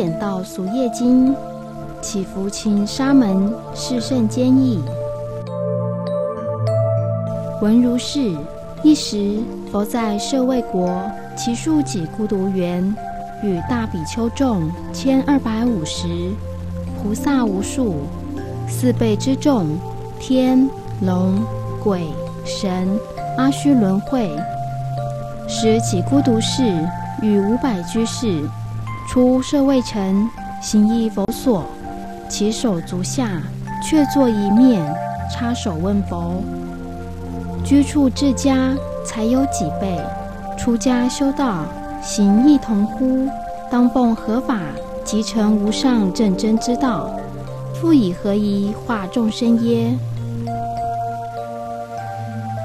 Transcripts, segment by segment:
演道俗业经，祈福清沙门是甚坚毅。闻如是，一时佛在舍卫国，其数己孤独园，与大比丘众千二百五十，菩萨无数，四倍之众，天龙鬼神阿须轮会，使己孤独士与五百居士。出舍卫城，行诣佛所，其手足下，却坐一面，插手问佛：居处至家，才有几倍？出家修道，行异同乎？当奉合法，即成无上正真之道。复以何宜化众生耶？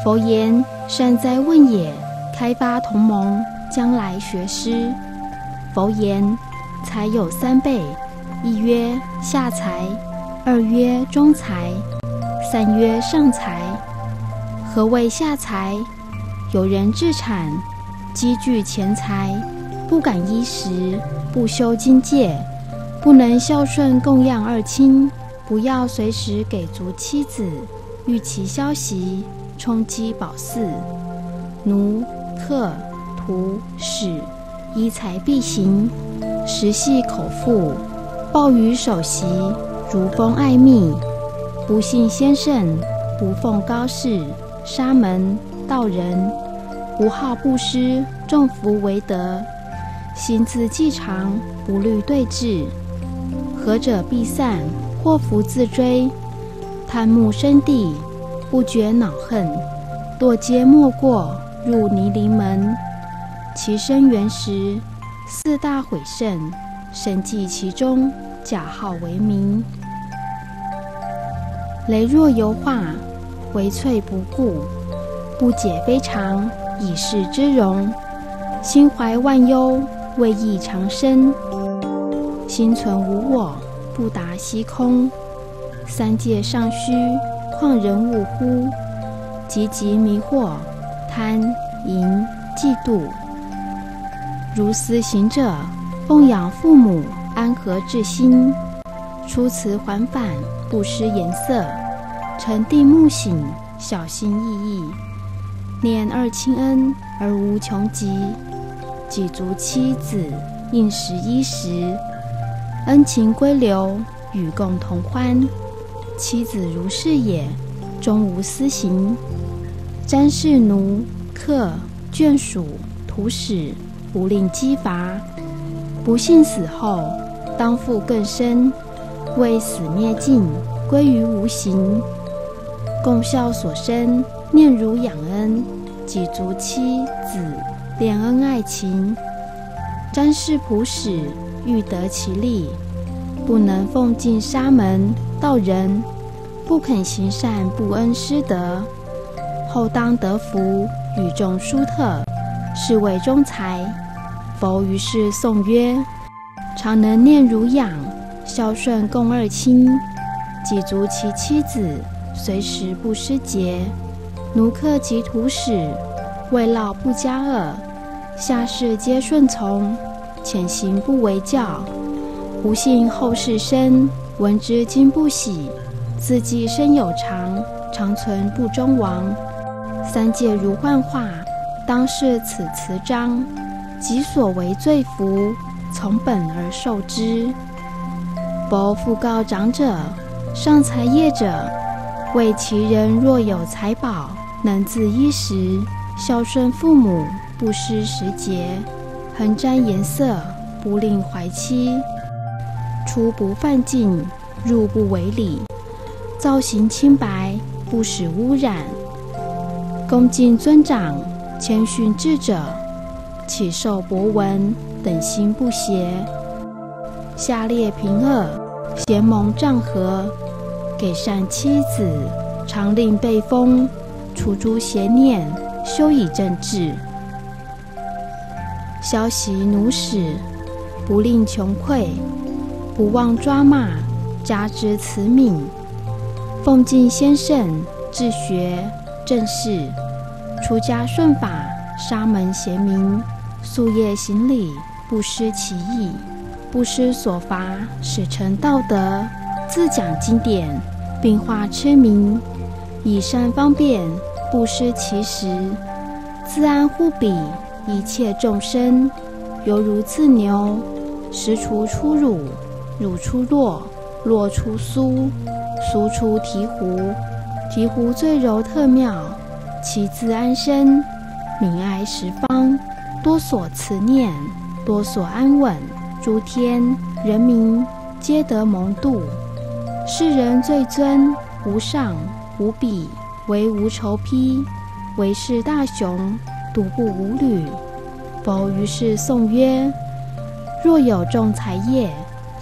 佛言：善哉问也！开发同盟，将来学师。佛言：财有三辈，一曰下财，二曰中财，三曰上财。何谓下财？有人自产，积聚钱财，不敢衣食，不修金戒，不能孝顺供养二亲，不要随时给足妻子，欲其消息，充饥饱嗣，奴客徒使。依财必行，食系口腹，暴雨首席，如风爱蜜。不信先圣，不奉高士，沙门道人，无好布施，众福为德，心自既长，不虑对峙。何者必散，祸福自追。贪慕生地，不觉恼恨，堕阶莫过，入泥泞门。其生源时，四大毁圣，神迹其中，假号为名。雷若油化，为翠不顾，不解非常，以示之容。心怀万忧，为益长生。心存无我，不达虚空。三界尚虚，况人物乎？汲汲迷惑，贪淫嫉妒。如斯行者，奉养父母，安和至心；出辞还返，不失颜色；沉地目醒，小心翼翼；念二亲恩而无穷极，几足妻子，应时衣食，恩情归流，与共同欢。妻子如是也，终无私行。瞻视奴客眷属徒使。不令激伐，不幸死后，当复更深，为死灭尽，归于无形。共孝所生，念如养恩，己足妻子，恋恩爱情。瞻视普使，欲得其利，不能奉敬沙门道人，不肯行善，不恩师德，后当得福，与众殊特，是为中才。佛于是颂曰：“常能念如养，孝顺共二亲，己足其妻子，随时不失节。奴客及徒使，未老不加恶，下士皆顺从，潜行不为教。不幸后世生，闻之今不喜。自己身有常，常存不终亡。三界如幻化，当是此词章。”己所为罪福，从本而受之。佛复告长者：上财业者，为其人若有财宝，能自衣食，孝顺父母，不失时节，恒沾颜色，不令怀妻，出不犯禁，入不违礼，造型清白，不使污染，恭敬尊长，谦逊智者。岂受博闻等心不邪，下列平恶，贤蒙丈和，给善妻子，常令备封，除诸邪念，修以正治。消息奴使，不令穷匮，不忘抓骂，加之慈悯。奉敬先圣，治学正事，出家顺法，沙门贤明，夙夜行礼，不失其意，不失所罚，使成道德。自讲经典，并化痴名，以善方便，不失其实。自安护彼，一切众生，犹如自牛，食除出乳，乳出酪，酪出酥。苏出醍醐，醍醐最柔特妙，其自安身，民爱十方，多所慈念，多所安稳，诸天人民皆得蒙度。世人最尊，无上无比，为无愁披，为是大雄，独步无履。佛于是颂曰：若有众才业，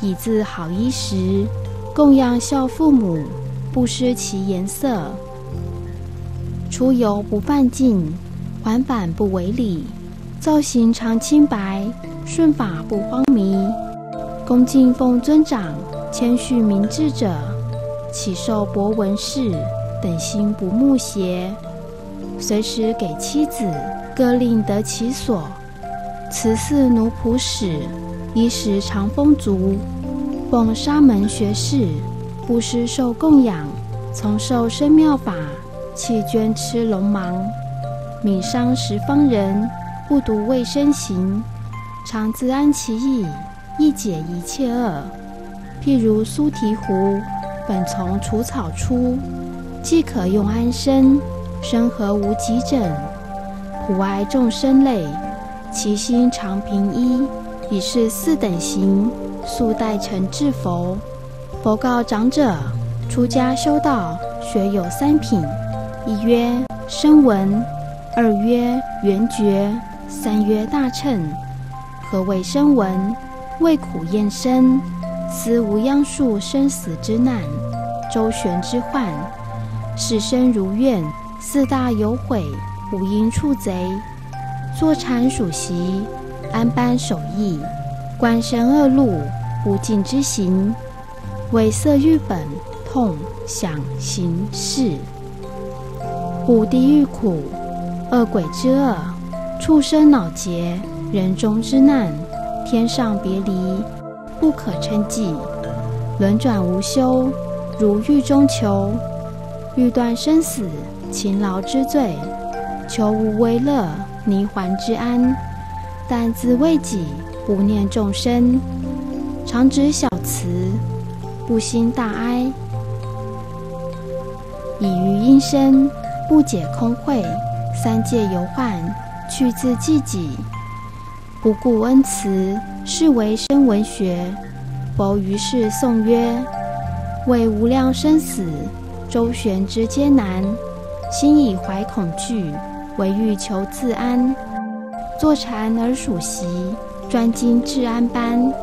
以自好衣食。供养孝父母，不失其颜色；出游不犯禁，还返不违礼；造型常清白，顺法不荒迷；恭敬奉尊长，谦虚明智者，岂受博闻士，等心不慕邪。随时给妻子，各令得其所；慈祀奴仆使，衣食常丰足。奉沙门学士，不施受供养，从受生妙法，弃捐吃龙芒，悯伤十方人，不独卫生行，常自安其意，亦解一切恶。譬如苏提壶，本从除草出，既可用安身，身何无急诊？普爱众生类，其心常平一，以是四等行。素代成至佛，佛告长者：出家修道，学有三品：一曰声闻，二曰缘觉，三曰大乘。何谓声闻？为苦厌生，思无央数生死之难，周旋之患，使生如愿，四大有悔，五阴处贼，坐禅属习，安般守义。观身恶路，无尽之行，为色欲本，痛想行识，五地狱苦，恶鬼之恶，畜生恼结，人中之难，天上别离，不可称计，轮转无休，如狱中囚，欲断生死，勤劳之罪，求无为乐，泥环之安，但自为己。不念众生，常指小慈，不兴大哀，以于阴身，不解空慧，三界游患，去自济己，不顾恩慈，是为生文学。佛于是颂曰：为无量生死，周旋之艰难，心以怀恐惧，唯欲求自安，坐禅而数习。专精治安般，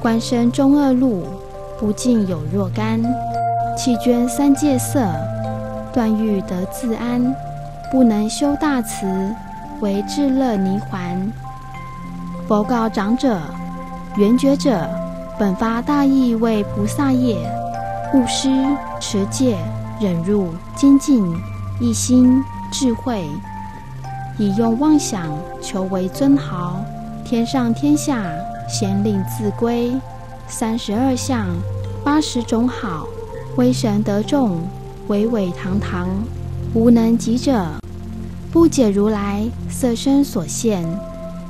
观身中恶路，不尽有若干。弃捐三界色，断欲得自安。不能修大慈，为至乐泥环。佛告长者：圆觉者，本发大意为菩萨业，护施、持戒、忍辱、精进、一心、智慧，以用妄想求为尊豪。天上天下，贤令自归。三十二相，八十种好，威神得众，巍巍堂堂，无能及者。不解如来色身所现，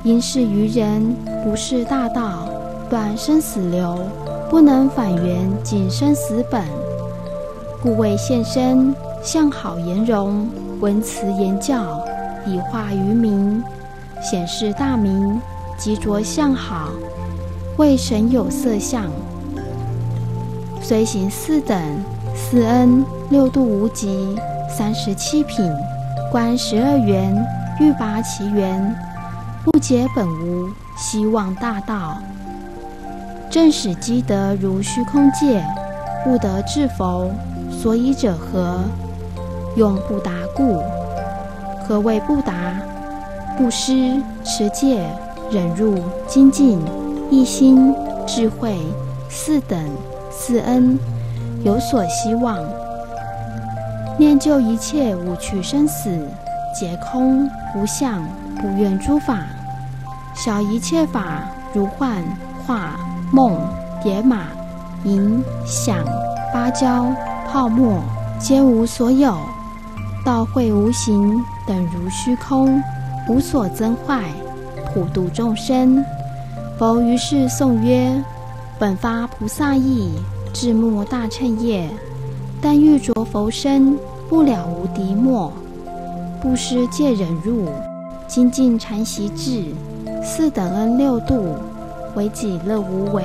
因是愚人，不是大道，断生死流，不能返原尽生死本，故为现身，相好颜容，文辞言教，以化于民，显示大明。即着相好，为神有色相，虽行四等四恩六度无极三十七品，观十二缘欲拔其缘，不解本无希望大道，正使积德如虚空界，不得至否？所以者何？用不达故。何谓不达？布施、持戒、忍辱、精进、一心、智慧四等四恩，有所希望。念就一切五趣生死，皆空无相，不愿诸法。小一切法，如幻化、梦、蝶马、影、响、芭蕉、泡沫，皆无所有。道会无形，等如虚空，无所增坏，普度众生。佛于是颂曰：本发菩萨意，智目大乘业，但欲着佛身，不了无敌莫。布施戒忍辱，精进禅习智，四等恩六度，为己乐无为。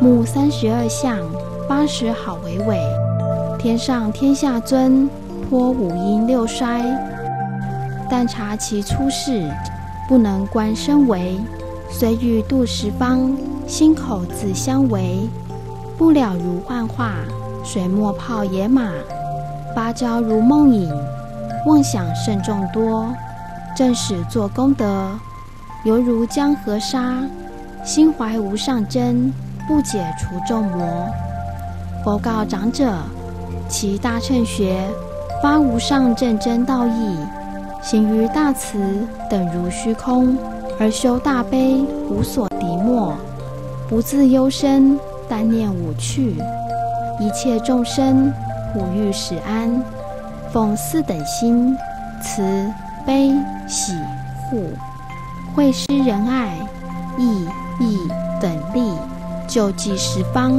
目三十二相，八十好为伟。天上天下尊。颇五阴六衰，但察其出世，不能观身为。虽欲度十方，心口自相违。不了如幻化，水墨泡野马。芭蕉如梦影，妄想甚众多。正使作功德，犹如江河沙。心怀无上真，不解除众魔。佛告长者：其大乘学。发无上正真道义，行于大慈，等如虚空；而修大悲，无所敌莫。不自忧身，但念五趣，一切众生五欲使安。奉四等心：慈、悲、喜、护，会施仁爱、义、义等力，救济十方。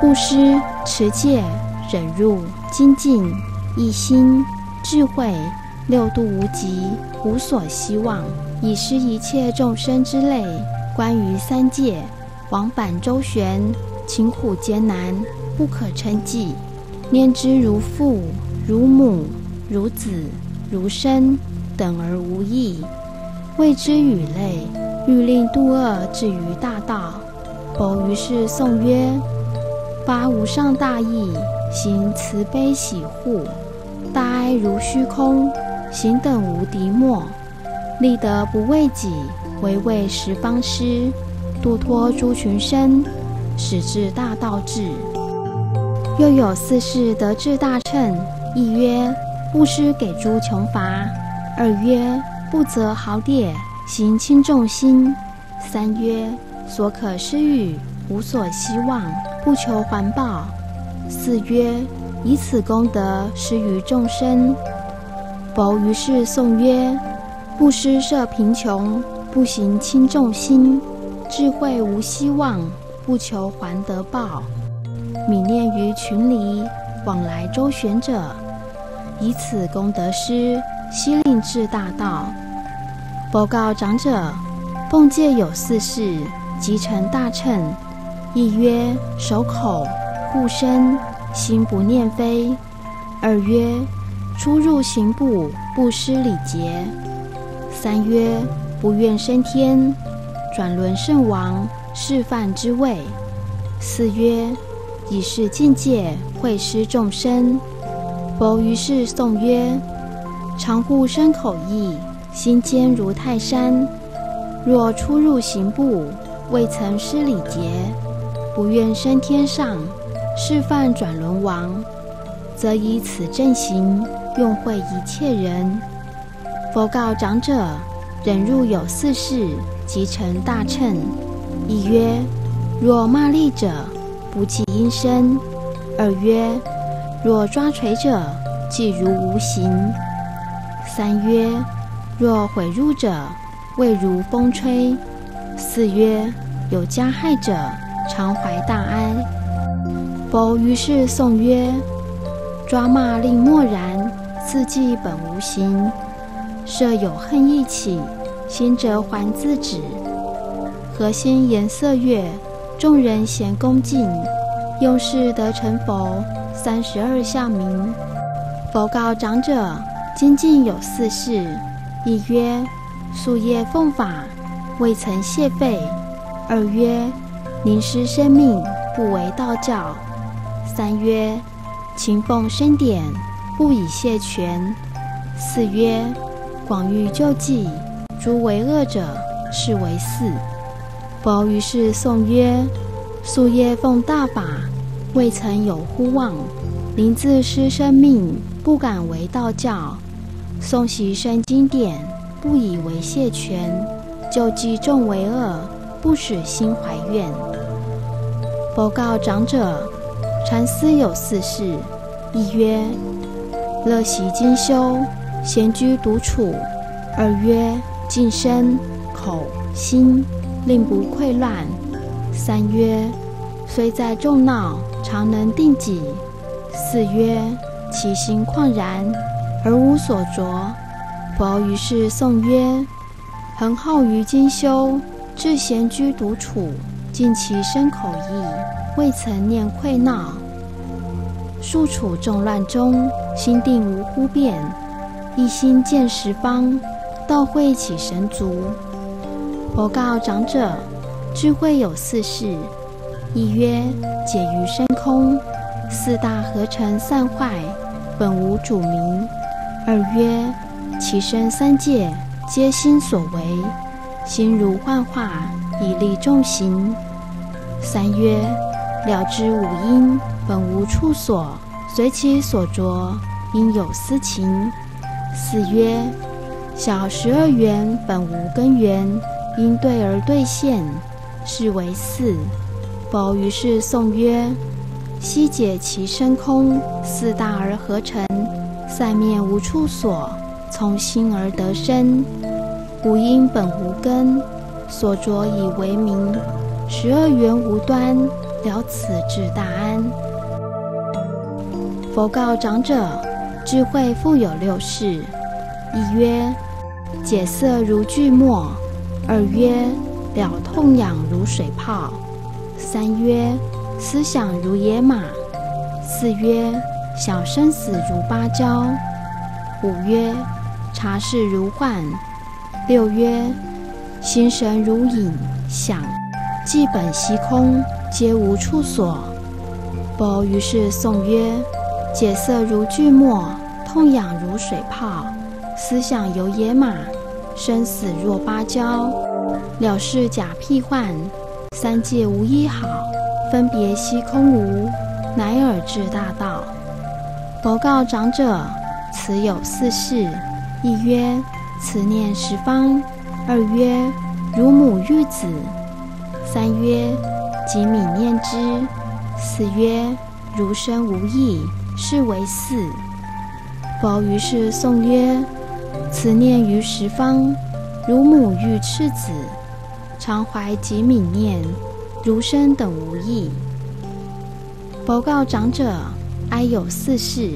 布施、持戒、忍辱、精进。一心智慧六度无极，无所希望，以施一切众生之类。关于三界，往返周旋，勤苦艰难，不可称计。念之如父、如母、如子、如身等而无异，谓之语类。欲令度厄至于大道，佛于是颂曰：发无上大义，行慈悲喜护。大哀如虚空，行等无敌莫。立德不为己，唯为十方施。度脱诸群生，使至大道至。又有四事得至大乘：一曰布施给诸穷乏；二曰不择豪劣，行轻重心；三曰所可施予，无所希望，不求环报；四曰。以此功德施于众生，佛于是颂曰：不施设贫穷，不行轻重心，智慧无希望，不求还得报，悯念于群里往来周旋者，以此功德施，悉令至大道。佛告长者：奉戒有四事，即成大乘。一曰守口护身。心不念非。二曰出入行步不失礼节。三曰不愿升天，转轮圣王示范之位。四曰以是境界会施众生。佛于是颂曰：常护身口意，心坚如泰山。若出入行步未曾失礼节，不愿升天上。示范转轮王，则以此正行用会一切人。佛告长者：忍辱有四事，即成大乘。一曰：若骂力者，不计阴身；二曰：若抓锤者，即如无形；三曰：若毁入者，未如风吹；四曰：有加害者，常怀大哀。佛于是颂曰：抓骂令默然，四季本无形。设有恨意起，心则还自止。何心颜色悦，众人咸恭敬。用事得成佛，三十二相名。佛告长者：精进有四事：一曰素业奉法，未曾懈废；二曰宁失生命，不为道教。三曰，勤奉生典，不以泄权。四曰，广欲救济，诸为恶者，是为四。佛于是颂曰：夙夜奉大法，未曾有忽忘。临自失生命，不敢为道教。诵习生经典，不以为谢权。救济众为恶，不使心怀怨。佛告长者：禅师有四事：一曰乐习精修，闲居独处；二曰净身口心。令不溃乱。三曰，虽在众闹，常能定己。四曰，其心旷然，而无所着。佛于是颂曰：恒好于精修，至闲居独处，尽其身口意，未曾念溃闹。数处众乱中，心定无忽变，一心见十方，道会起神足。佛告长者：智慧有四事：一曰解于深空，四大合成散坏，本无主名；二曰其身三界皆心所为，心如幻化，以利众行；三曰了知五音本无处所，随其所着，应有私情；四曰小十二缘本无根源。因对而兑现，是为四。佛于是颂曰：悉解其身空，四大而合成，散面无处所，从心而得生。五因本无根，所着以为名。十二缘无端，了此至大安。佛告长者：智慧复有六事：一曰解色如锯末。二曰了痛痒如水泡，三曰思想如野马，四曰小生死如芭蕉，五曰茶事如幻，六曰心神如影想，既本悉空，皆无处所。佛于是颂曰：解色如锯末，痛痒如水泡，思想犹野马。生死若芭蕉，了事假屁幻，三界无一好，分别悉空无，乃尔至大道。佛告长者：此有四事：一曰慈念十方；二曰如母育子；三曰即敏念之；四曰如生无异，是为四。佛于是颂曰。慈念于十方，如母欲赤子，常怀及悯念，如生等无异。佛告长者：哀有四事：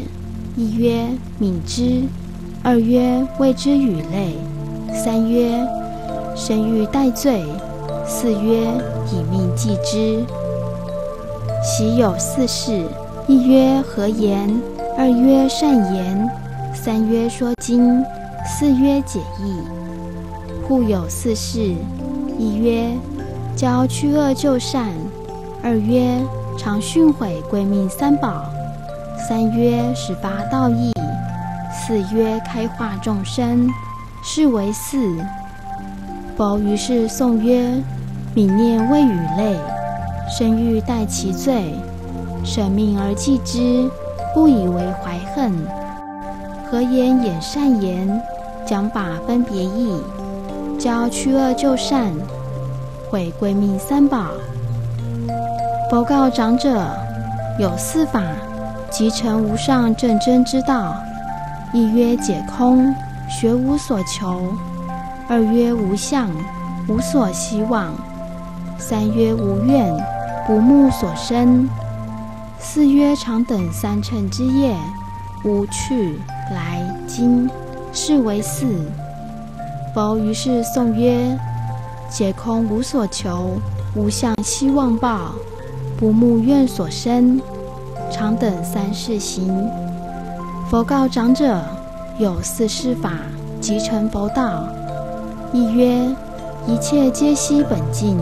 一曰悯之；二曰为之语泪；三曰生欲待罪；四曰以命祭之。喜有四事：一曰和言；二曰善言；三曰说经。四曰解义，互有四事：一曰教去恶就善；二曰常训诲归命三宝；三曰始发道义；四曰开化众生。是为四。佛于是颂曰：泯念未语泪，生欲待其罪，舍命而祭之，不以为怀恨。何言也善言？讲法分别义，教去恶就善，毁归命三宝。佛告长者：有四法，即成无上正真之道。一曰解空，学无所求；二曰无相，无所希望；三曰无愿，不慕所生；四曰常等三乘之业，无去来今。是为四。佛于是颂曰：解空无所求，无相希望报，不慕愿所生，常等三世行。佛告长者：有四事法，即成佛道。一曰一切皆悉本净；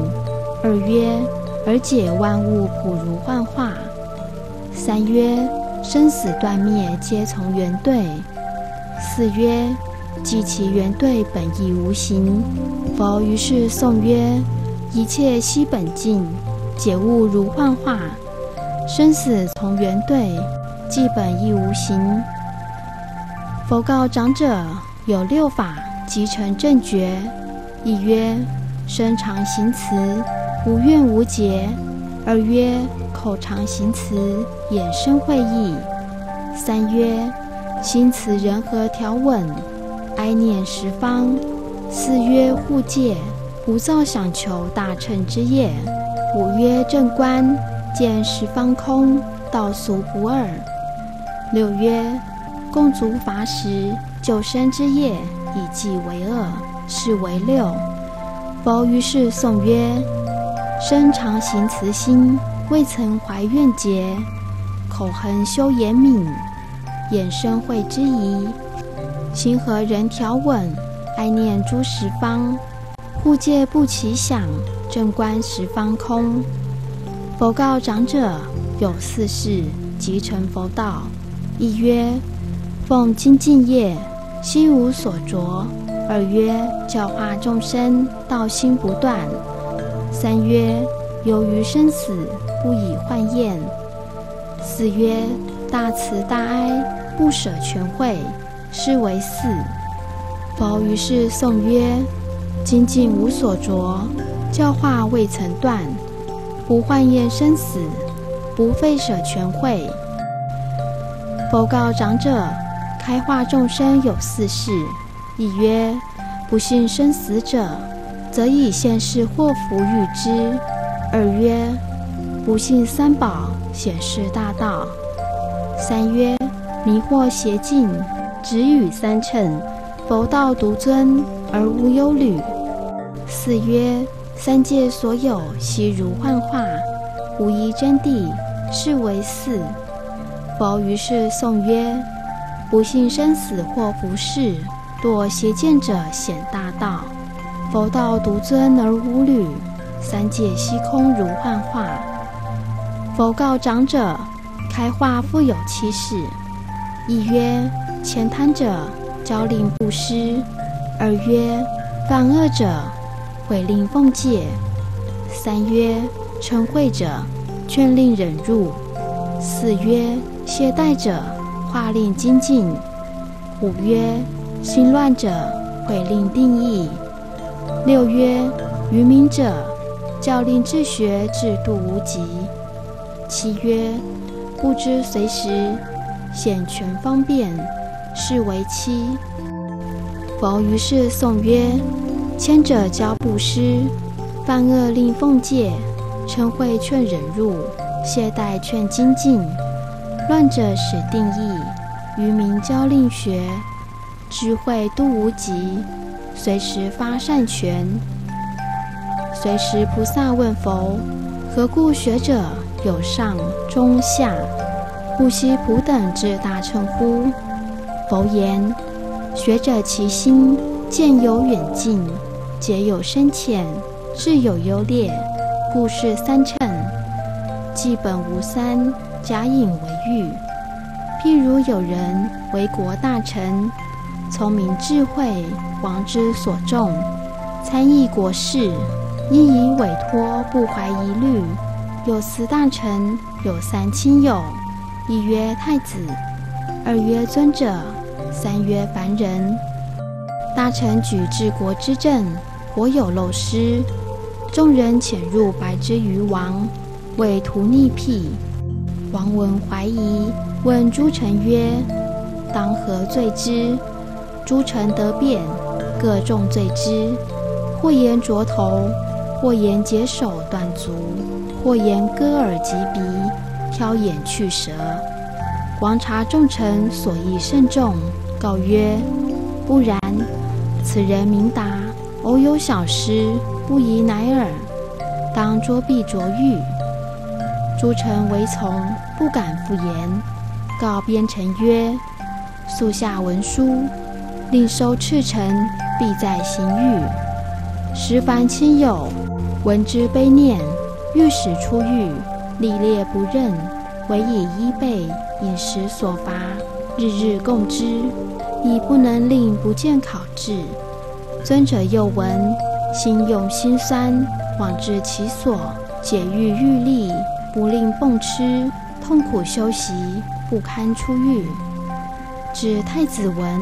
二曰而解万物普如幻化。三曰生死断灭，皆从缘对。四曰即其缘对，本亦无形。佛于是颂曰：一切悉本净，解物如幻化。生死从缘对，即本亦无形。佛告长者：有六法，即成正觉。一曰身常行慈，无怨无结；二曰口常行慈，眼生会意；三曰心慈人和调稳，哀念十方；四曰护戒，无造想求大乘之业；五曰正观，见十方空，道俗不二；六曰共足法食，救生之业，以济为恶，是为六。佛于是颂曰：“身常行慈心，未曾怀怨结；口恒修严敏，衍生慧之疑；心和人调稳，爱念诸十方；护戒不起想，正观十方空。”佛告长者：“有四事，即成佛道。一曰奉精进业，心无所着。”二曰教化众生，道心不断；三曰由于生死，不以幻厌；四曰大慈大哀，不舍全会，是为四。佛于是颂曰：精进无所着，教化未曾断，不患厌生死，不废舍全会。佛告长者：开化众生有四事。一曰：不信生死者，则以现世祸福与之；二曰：不信三宝，显示大道；三曰：迷惑邪径，止与三乘，佛道独尊而无忧虑；四曰：三界所有悉如幻化，无一真谛，是为四。佛于是颂曰：不信生死祸福事。堕邪见者显大道，佛道独尊而无虑，三界虚空如幻化。佛告长者：开化复有七事。一曰前贪者，教令布施；二曰犯恶者，毁令奉戒；三曰嗔恚者，劝令忍辱；四曰懈怠者，化令精进；五曰。心乱者，毁令定义；六曰愚民者，教令治学，制度无极；七曰不知随时，显全方便，是为七。佛于是颂曰：谦者教布施，犯恶令奉戒，嗔恚劝忍辱，懈怠劝精进，乱者使定义，愚民教令学。智慧度无极，随时发善权。随时菩萨问佛：何故学者有上中下，不惜普等之大称乎？佛言：学者其心见有远近，皆有深浅，智有优劣，故是三乘。基本无三，假引为喻。譬如有人为国大臣。聪明智慧，王之所重，参议国事，一以委托，不怀疑虑。有司大臣，有三亲友：一曰太子，二曰尊者，三曰凡人。大臣举治国之政，国有漏失，众人潜入白之于王，为图逆辟。王闻怀疑，问诸臣曰：“当何罪之？”诸臣得辩，各重罪之。或言啄头，或言解手断足，或言割耳及鼻，挑眼去舌。王察众臣所议甚重，告曰：不然。此人明达，偶有小失，不宜乃耳。当捉臂着狱。诸臣唯从，不敢复言。告边臣曰：速下文书。令收赤诚，必在刑狱。十凡亲友闻之悲念，欲使出狱，历烈不任，唯以衣被饮食所乏，日日供之，亦不能令不见考治。尊者又闻，心用心酸，往至其所，解欲欲力，不令奉吃，痛苦修习，不堪出狱。至太子闻，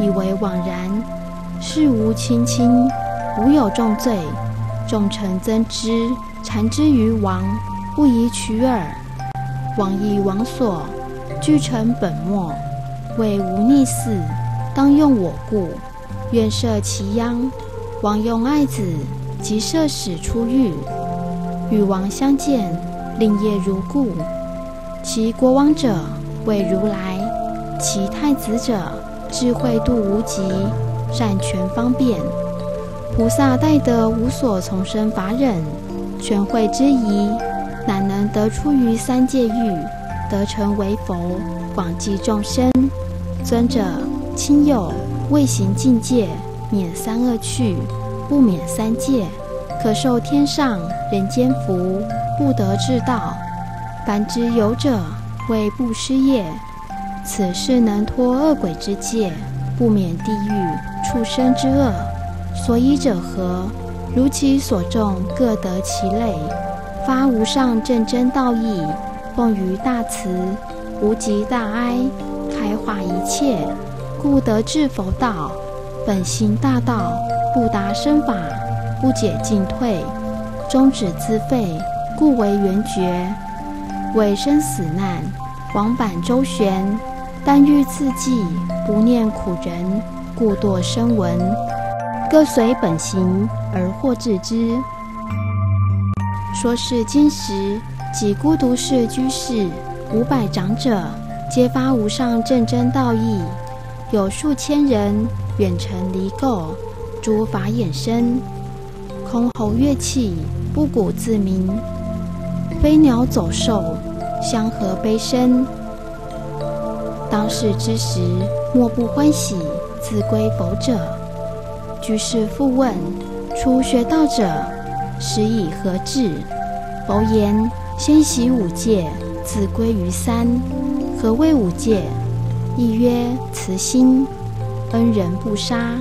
以为枉然，事无亲亲，无有重罪。众臣增之，禅之于王，不宜取耳。王亦王所，俱臣本末，为无逆嗣，当用我故，愿设其殃。王用爱子，即赦使出狱，与王相见，令业如故。其国王者，为如来；其太子者，智慧度无极，善权方便。菩萨待得无所从生法忍，全会之仪，乃能得出于三界狱，得成为佛，广济众生。尊者亲友未行境界，免三恶趣，不免三界，可受天上人间福，不得至道。凡之有者，为不失业，此事能脱恶鬼之戒，不免地狱畜生之恶。所以者何？如其所种，各得其类。发无上正真道义，奉于大慈，无极大哀，开化一切，故得至佛道。本行大道，不达生法，不解进退，终止自废，故为圆觉。为生死难，往返周旋，但欲自济，不念苦人，故堕声闻。各随本行而获致之。说是今时，即孤独士居士五百长者，皆发无上正真道义，有数千人远程离垢，诸法衍生，空喉乐器，不鼓自鸣，飞鸟走兽，相和悲声。当世之时，莫不欢喜，自归佛者。居士复问：初学道者，实以何至？佛言：先习五戒，自归于三。何谓五戒？一曰慈心，恩人不杀；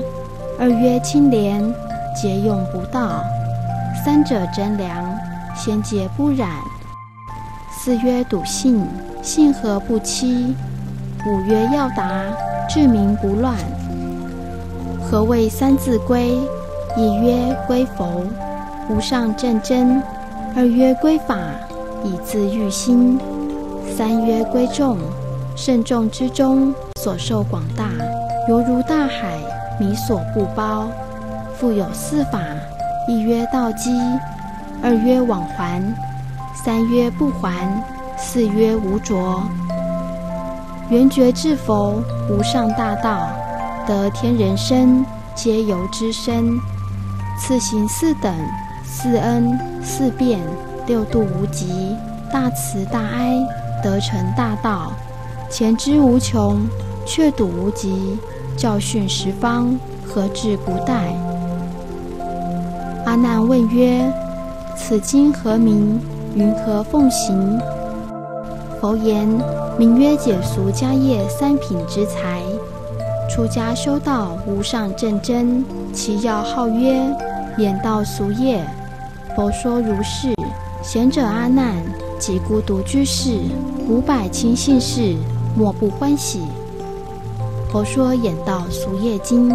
二曰清廉，节用不盗；三者真良，先戒不染；四曰笃信，信和不欺；五曰要达，治民不乱。何谓三字归？一曰归佛，无上正真；二曰归法，以自欲心；三曰归众，圣众之中所受广大，犹如大海，弥所不包。复有四法：一曰道基，二曰往还，三曰不还，四曰无着。圆觉至佛，无上大道。得天人身，皆由之身。此行四等，四恩，四变，六度无极，大慈大哀，得成大道。前知无穷，却睹无极，教训十方，何至不殆？阿难问曰：此经何名？云何奉行？佛言：名曰解俗家业三品之才。出家修道无上正真，其要号曰演道俗业。佛说如是，贤者阿难及孤独居士五百亲信士，莫不欢喜。佛说演道俗业经。